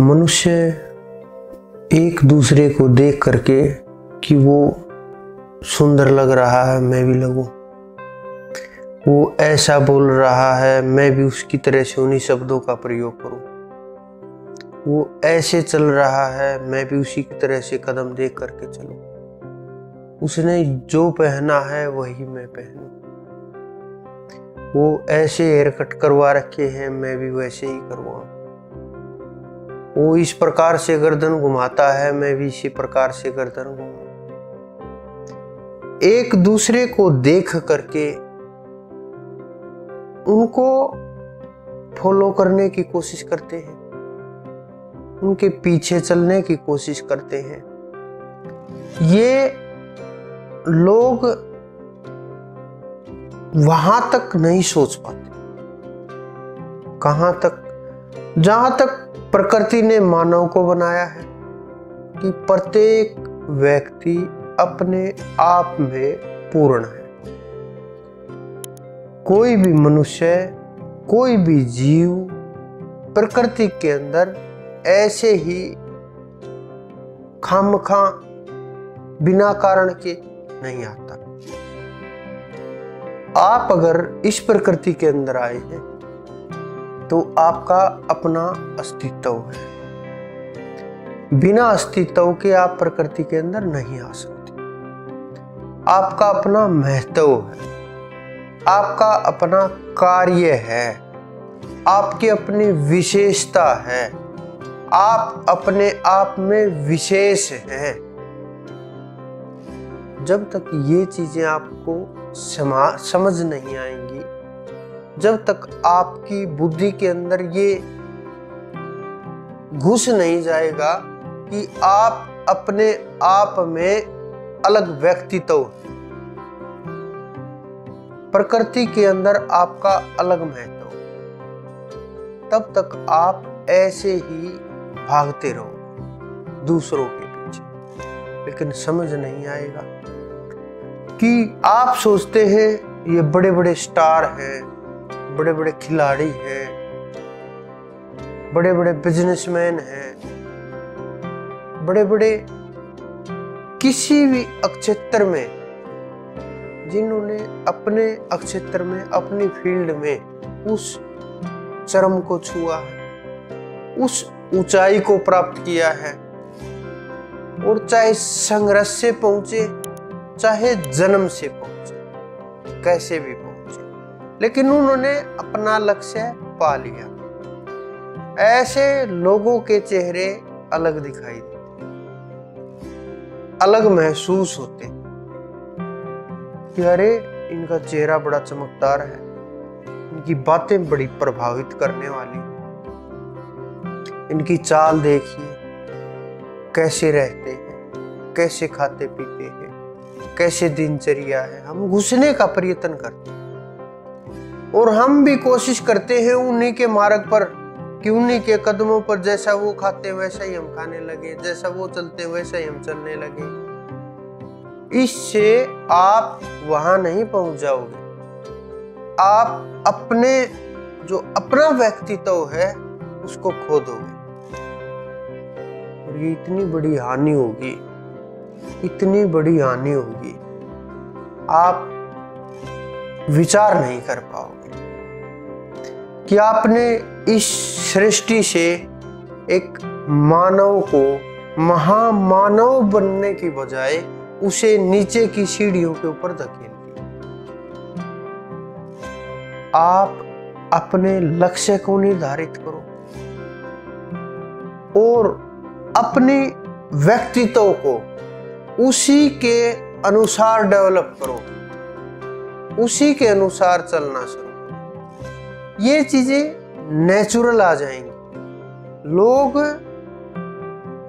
मनुष्य एक दूसरे को देख करके कि वो सुंदर लग रहा है, मैं भी लगूं। वो ऐसा बोल रहा है, मैं भी उसकी तरह से उन्हीं शब्दों का प्रयोग करूँ। वो ऐसे चल रहा है, मैं भी उसी की तरह से कदम देख करके चलूँ। उसने जो पहना है, वही मैं पहनूं। वो ऐसे हेयर कट करवा रखे हैं, मैं भी वैसे ही करवाऊं। वो इस प्रकार से गर्दन घुमाता है, मैं भी इसी प्रकार से गर्दन घुमा। एक दूसरे को देख करके उनको फॉलो करने की कोशिश करते हैं, उनके पीछे चलने की कोशिश करते हैं। ये लोग वहाँ तक नहीं सोच पाते। कहाँ तक? जहाँ तक प्रकृति ने मानव को बनाया है कि प्रत्येक व्यक्ति अपने आप में पूर्ण है। कोई भी मनुष्य, कोई भी जीव प्रकृति के अंदर ऐसे ही खाम खा बिना कारण के नहीं आता। आप अगर इस प्रकृति के अंदर आए हैं तो आपका अपना अस्तित्व है। बिना अस्तित्व के आप प्रकृति के अंदर नहीं आ सकते। आपका अपना महत्व है। आपका अपना कार्य है। आपकी अपनी विशेषता है। आप अपने आप में विशेष हैं। जब तक ये चीज़ें आपको समा, समझ नहीं आएँगी जब तक आपकी बुद्धि के अंदर ये घुस नहीं जाएगा कि आप अपने आप में अलग व्यक्तित्व प्रकृति के अंदर आपका अलग महत्व तब तक आप ऐसे ही भागते रहो दूसरों के पीछे। लेकिन समझ नहीं आएगा कि आप सोचते हैं ये बड़े बड़े स्टार हैं। बड़े बड़े खिलाड़ी हैं बड़े बड़े बिजनेसमैन हैं बड़े बड़े किसी भी अक्षेत्र में, जिन्होंने अपने अक्षेत्र में, अपनी फ़ील्ड में उस चरम को छुआ है, उस ऊंचाई को प्राप्त किया है। और चाहे संघर्ष से पहुँचे, चाहे जन्म से पहुँचे, कैसे भी लेकिन उन्होंने अपना लक्ष्य पा लिया। ऐसे लोगों के चेहरे अलग दिखाई देते, अलग महसूस होते कि अरे, इनका चेहरा बड़ा चमकदार है, इनकी बातें बड़ी प्रभावित करने वाली इनकी चाल देखिए, कैसे रहते हैं, कैसे खाते पीते हैं, कैसे दिनचर्या है, हम घुसने का प्रयत्न करते हैं। और हम भी कोशिश करते हैं उन्हीं के मार्ग पर कि उन्हीं के कदमों पर जैसा वो खाते वैसा ही हम खाने लगे, जैसा वो चलते वैसा ही हम चलने लगे। इससे आप वहाँ नहीं पहुँच जाओगे। आप अपने जो अपना व्यक्तित्व है, उसको खो दोगे और ये इतनी बड़ी हानि होगी, इतनी बड़ी हानि होगी। आप विचार नहीं कर पाओगे। कि आपने इस सृष्टि से एक मानव को महामानव बनने की बजाय उसे नीचे की सीढ़ियों के ऊपर धकेल दिया। आप अपने लक्ष्य को निर्धारित करो और अपने व्यक्तित्व को उसी के अनुसार डेवलप करो। उसी के अनुसार चलना शुरू ये चीज़ें नेचुरल आ जाएँगी। लोग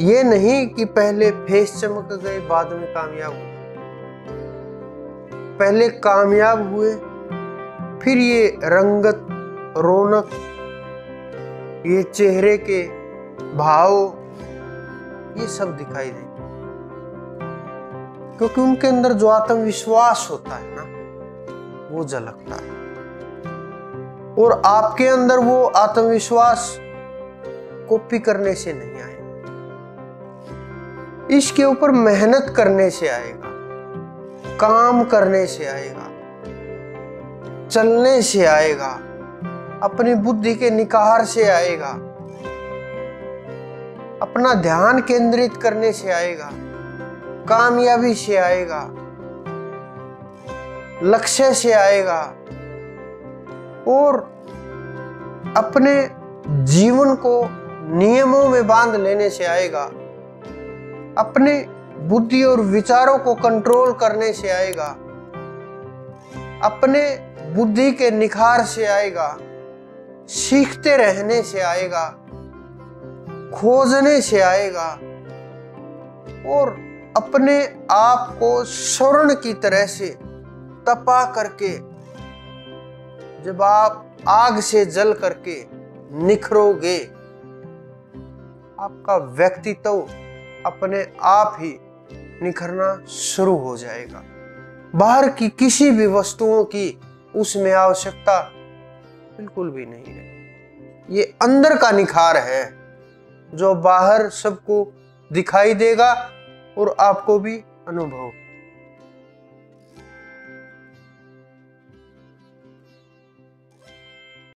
ये नहीं कि पहले फेस चमक गए, बाद में कामयाब हुए पहले कामयाब हुए, फिर ये रंगत, रौनक, ये चेहरे के भाव, ये सब दिखाई दे क्योंकि उनके अंदर जो आत्मविश्वास होता है ना वो झलकता है। और आपके अंदर वो आत्मविश्वास कॉपी करने से नहीं आएगा। इसके ऊपर मेहनत करने से आएगा। काम करने से आएगा। चलने से आएगा। अपनी बुद्धि के निकार से आएगा। अपना ध्यान केंद्रित करने से आएगा। कामयाबी से आएगा। लक्ष्य से आएगा और अपने जीवन को नियमों में बाँध लेने से आएगा। अपने बुद्धि और विचारों को कंट्रोल करने से आएगा। अपने बुद्धि के निखार से आएगा। सीखते रहने से आएगा। खोजने से आएगा। और अपने आप को स्वर्ण की तरह से तपा करके, जब आप आग से जल करके निखरोगे, आपका व्यक्तित्व अपने आप ही निखरना शुरू हो जाएगा। बाहर की किसी भी वस्तुओं की उसमें आवश्यकता बिल्कुल भी नहीं है। ये अंदर का निखार है, जो बाहर सबको दिखाई देगा और आपको भी अनुभव